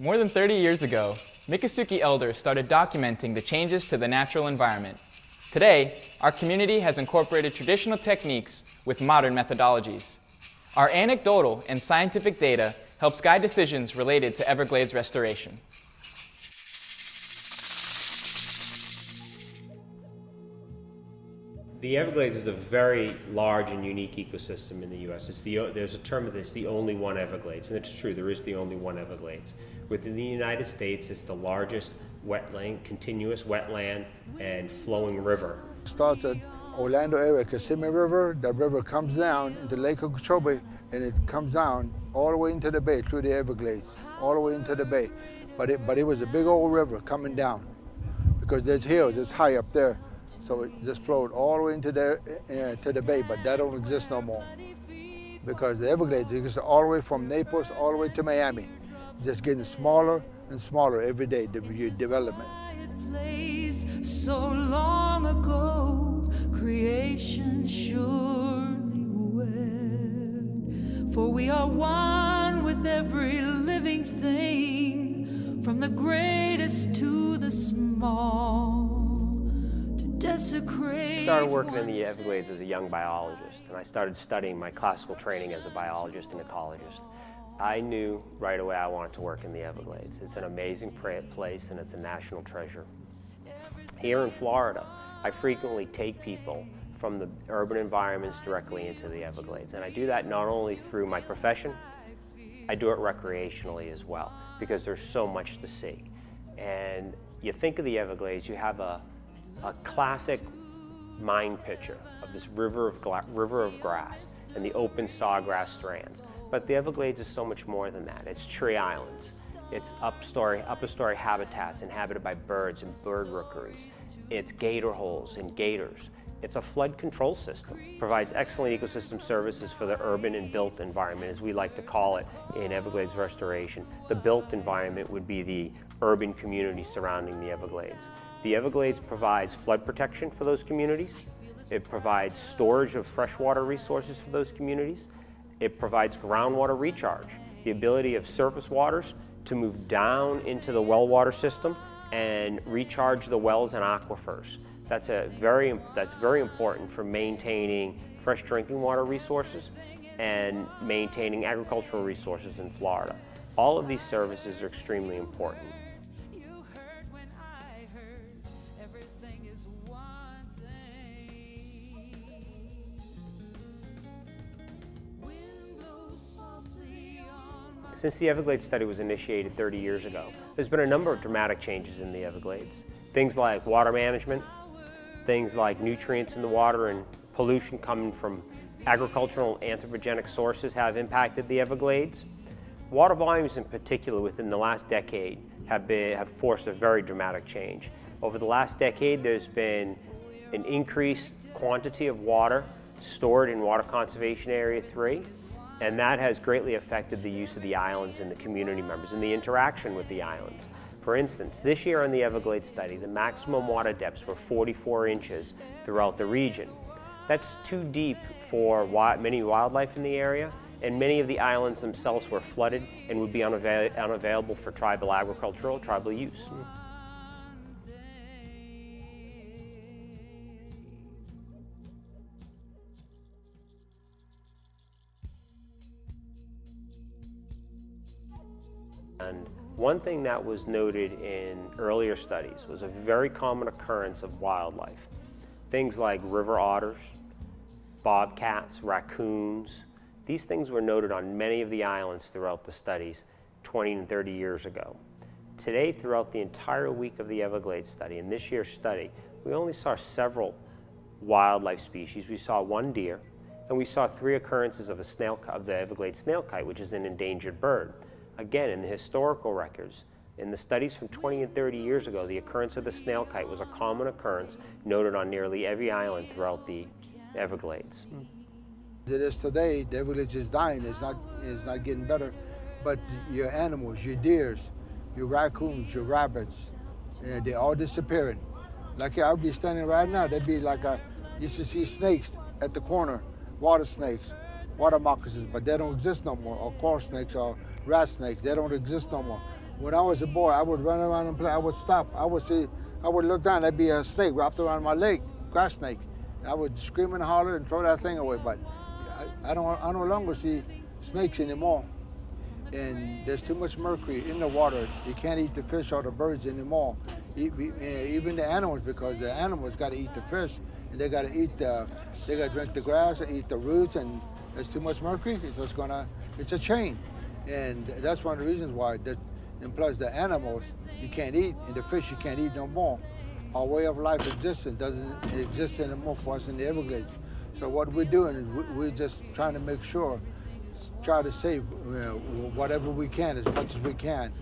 More than 30 years ago, Miccosukee elders started documenting the changes to the natural environment. Today, our community has incorporated traditional techniques with modern methodologies. Our anecdotal and scientific data helps guide decisions related to Everglades restoration. The Everglades is a very large and unique ecosystem in the U.S. It's the, there's a term of this, the only one Everglades, and it's true, there is the only one Everglades. Within the United States, it's the largest wetland, continuous wetland and flowing river. Starts at Orlando area, Kissimmee River, the river comes down into Lake Okeechobee, and it comes down all the way into the bay through the Everglades, all the way into the bay. But it, but it was a big old river coming down because there's hills, it's high up there. So it just flowed all the way into the, uh, to the bay, but that don't exist no more. Because the Everglades exists all the way from Naples all the way to Miami. Just getting smaller and smaller every day, the development. So long ago, creation surely wept. For we are one with every living thing, from the greatest to the small. I started working in the Everglades as a young biologist, and I started studying my classical training as a biologist and ecologist. I knew right away I wanted to work in the Everglades. It's an amazing place and it's a national treasure. Here in Florida, I frequently take people from the urban environments directly into the Everglades, and I do that not only through my profession, I do it recreationally as well, because there's so much to see. And you think of the Everglades, you have a a classic mind picture of this river of, river of grass and the open sawgrass strands. But the Everglades is so much more than that. It's tree islands. It's upstory, upper story habitats inhabited by birds and bird rookeries. It's gator holes and gators. It's a flood control system. Provides excellent ecosystem services for the urban and built environment, as we like to call it in Everglades restoration. The built environment would be the urban community surrounding the Everglades. The Everglades provides flood protection for those communities. It provides storage of freshwater resources for those communities. It provides groundwater recharge, the ability of surface waters to move down into the well water system and recharge the wells and aquifers. That's, a very, that's very important for maintaining fresh drinking water resources and maintaining agricultural resources in Florida. All of these services are extremely important. Since the Everglades study was initiated 30 years ago, there's been a number of dramatic changes in the Everglades. Things like water management, things like nutrients in the water and pollution coming from agricultural and anthropogenic sources have impacted the Everglades. Water volumes in particular within the last decade have, been, have forced a very dramatic change. Over the last decade, there's been an increased quantity of water stored in Water Conservation Area 3, and that has greatly affected the use of the islands and the community members and the interaction with the islands. For instance, this year on the Everglades study, the maximum water depths were 44 inches throughout the region. That's too deep for many wildlife in the area, and many of the islands themselves were flooded and would be unavail unavailable for tribal agricultural, tribal use. One thing that was noted in earlier studies was a very common occurrence of wildlife. Things like river otters, bobcats, raccoons. These things were noted on many of the islands throughout the studies 20 and 30 years ago. Today, throughout the entire week of the Everglades study, in this year's study, we only saw several wildlife species. We saw one deer, and we saw three occurrences of, a snail, of the Everglades snail kite, which is an endangered bird. Again, in the historical records, in the studies from 20 and 30 years ago, the occurrence of the snail kite was a common occurrence noted on nearly every island throughout the Everglades. It is today, the Everglades is dying, it's not, it's not getting better, but your animals, your deers, your raccoons, your rabbits, uh, yeah, they're all disappearing. Like I would be standing right now, there'd be like a, you to see snakes at the corner, water snakes, water moccasins, but they don't exist no more, or corn snakes, or rat snakes. They don't exist no more. When I was a boy, I would run around and play. I would stop. I would see, I would look down. There'd be a snake wrapped around my leg, grass snake. I would scream and holler and throw that thing away. But I, I don't, I no longer see snakes anymore. And there's too much mercury in the water. You can't eat the fish or the birds anymore. Even the animals, because the animals got to eat the fish, and they got to eat the, they got to drink the grass and eat the roots, and there's too much mercury. It's just gonna, it's a chain, and that's one of the reasons why. That, and plus the animals you can't eat, and the fish you can't eat no more. Our way of life existence doesn't exist anymore for us in the Everglades. So what we're doing is we're just trying to make sure, try to save uh, whatever we can as much as we can.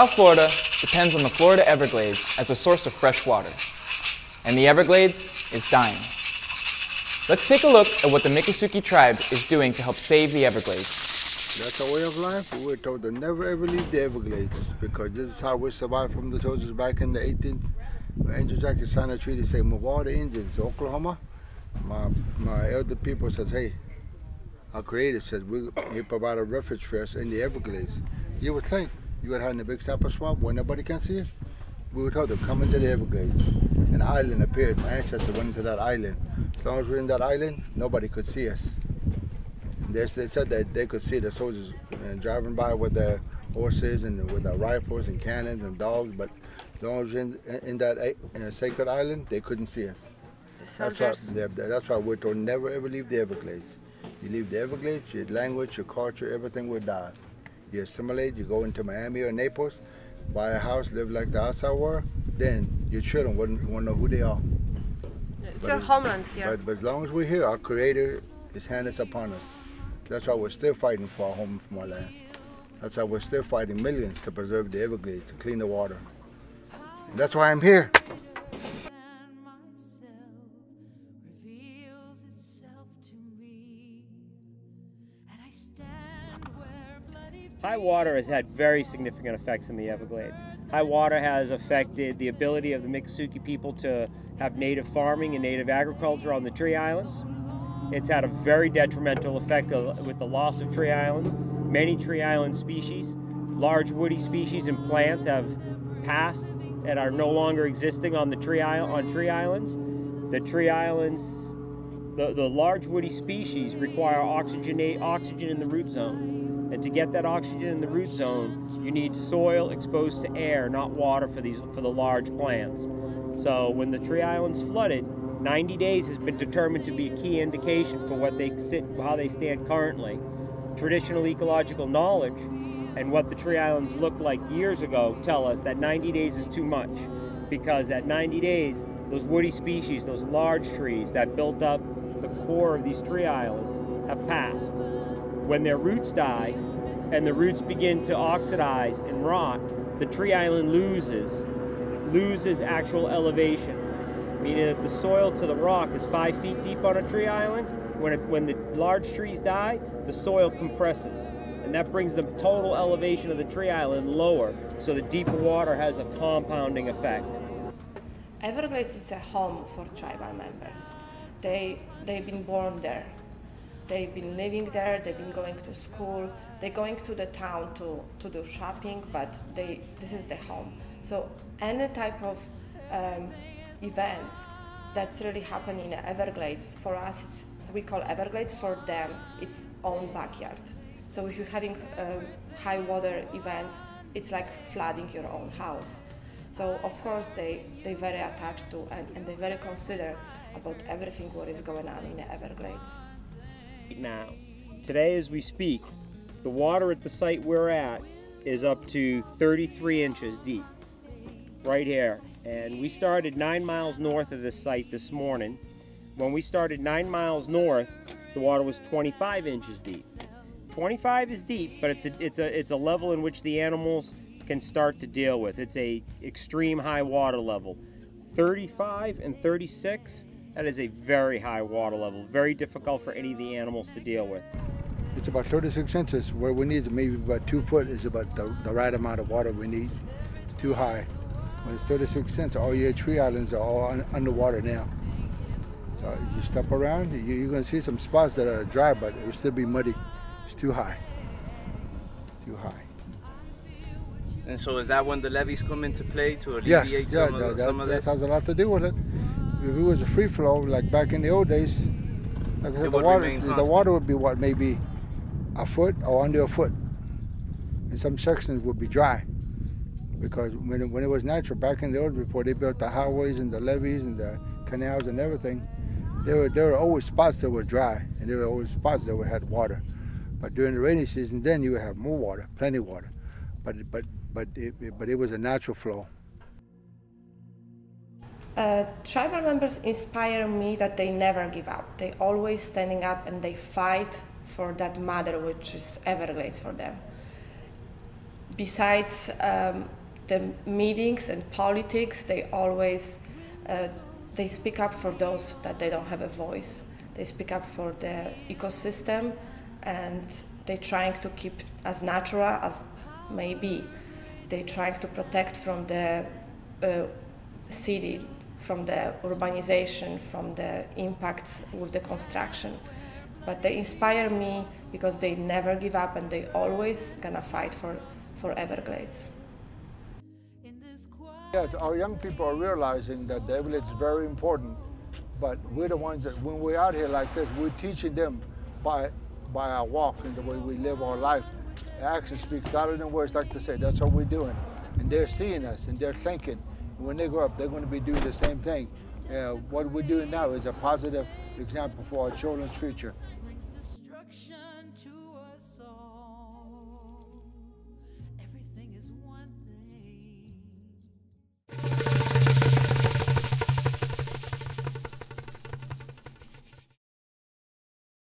South Florida depends on the Florida Everglades as a source of fresh water, and the Everglades is dying. Let's take a look at what the Miccosukee tribe is doing to help save the Everglades. That's our way of life. We were told to never ever leave the Everglades because this is how we survived from the soldiers back in the 18th. Andrew Jackson signed a treaty saying, move all the Indians to Oklahoma. My, my elder people said, hey, our creator said, we, he provide a refuge for us in the Everglades. You would think you would have in a big snapper swamp where nobody can see it. We were told to come into the Everglades. An island appeared. My ancestors went into that island. As long as we are in that island, nobody could see us. They, they said that they could see the soldiers uh, driving by with their horses and with their rifles and cannons and dogs, but as long as we're in, in that in sacred island, they couldn't see us. The That's why, that's why we're told never ever leave the Everglades. You leave the Everglades, your language, your culture, everything will die you assimilate, you go into Miami or Naples, buy a house, live like the outside world, then your children wouldn't, know who they are. It's but your homeland here. But, but, as long as we're here, our Creator His hand is upon us. That's why we're still fighting for our home from our land. That's why we're still fighting millions to preserve the Everglades, to clean the water. And that's why I'm here. Water has had very significant effects in the Everglades. High water has affected the ability of the Miccosukee people to have native farming and native agriculture on the tree islands. It's had a very detrimental effect with the loss of tree islands. Many tree island species, large woody species and plants have passed and are no longer existing on the tree on tree islands. The tree islands, the, the large woody species require oxygenate oxygen in the root zone. And to get that oxygen in the root zone, you need soil exposed to air, not water for these for the large plants. So when the tree island's flooded, 90 days has been determined to be a key indication for what they sit, how they stand currently. Traditional ecological knowledge and what the tree islands looked like years ago tell us that 90 days is too much because at 90 days, those woody species, those large trees that built up the core of these tree islands have passed when their roots die and the roots begin to oxidize and rot, the tree island loses, loses actual elevation. Meaning that the soil to the rock is five feet deep on a tree island. When, it, when the large trees die, the soil compresses. And that brings the total elevation of the tree island lower. So the deeper water has a compounding effect. Everglades is a home for tribal members. They, they've been born there. They've been living there, they've been going to school, they're going to the town to, to do shopping, but they, this is their home. So any type of um, events that's really happening in the Everglades, for us, it's, we call Everglades, for them, it's own backyard. So if you're having a high water event, it's like flooding your own house. So of course they, they're very attached to and, and they're very consider about everything what is going on in the Everglades now. Today as we speak, the water at the site we're at is up to 33 inches deep, right here. And we started nine miles north of this site this morning. When we started nine miles north, the water was 25 inches deep. 25 is deep, but it's a, it's a, it's a level in which the animals can start to deal with. It's a extreme high water level. 35 and 36 that is a very high water level, very difficult for any of the animals to deal with. It's about 36 inches where we need maybe about two foot is about the, the right amount of water we need It's too high. When it's 36 cents, all your tree islands are all un underwater now. So you step around, you, are going to see some spots that are dry, but it will still be muddy. It's too high. Too high. And so is that when the levees come into play to alleviate yes, yeah, some, that, of, some that, of that this? has a lot to do with it. If it was a free flow, like back in the old days, like I said, the water, the water would be what, maybe a foot or under a foot. And some sections would be dry. Because when it, when it was natural, back in the old, before they built the highways and the levees and the canals and everything, there were, there were always spots that were dry and there were always spots that had water. But during the rainy season, then you would have more water, plenty of water. But, but, but, it, but it was a natural flow. Uh, tribal members inspire me that they never give up. They always standing up and they fight for that mother, which is Everglades for them. Besides um, the meetings and politics, they always uh, they speak up for those that they don't have a voice. They speak up for the ecosystem, and they're trying to keep as natural as may be. They're trying to protect from the uh, city, from the urbanization, from the impacts with the construction. But they inspire me because they never give up and they always gonna fight for, for Everglades. Yes, our young people are realizing that the Everglades is very important, but we're the ones that, when we're out here like this, we're teaching them by, by our walk and the way we live our life. Action speaks louder than words, like to say. That's what we're doing. And they're seeing us and they're thinking. When they grow up, they're going to be doing the same thing. Uh, what we're doing now is a positive example for our children's future.